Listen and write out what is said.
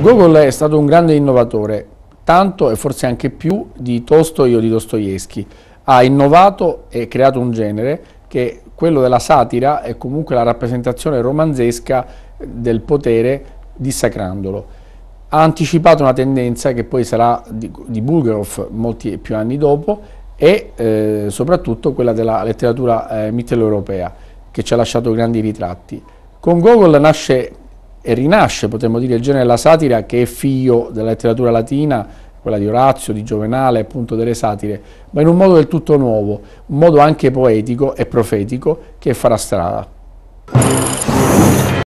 Gogol è stato un grande innovatore, tanto e forse anche più di Tolstoi o di Dostoevsky. Ha innovato e creato un genere che quello della satira è comunque la rappresentazione romanzesca del potere dissacrandolo. Ha anticipato una tendenza che poi sarà di, di Bulgakov molti più anni dopo e eh, soprattutto quella della letteratura eh, mitteleuropea che ci ha lasciato grandi ritratti. Con Gogol nasce e rinasce, potremmo dire, il genere della satira che è figlio della letteratura latina, quella di Orazio, di Giovenale, appunto delle satire, ma in un modo del tutto nuovo, un modo anche poetico e profetico che farà strada.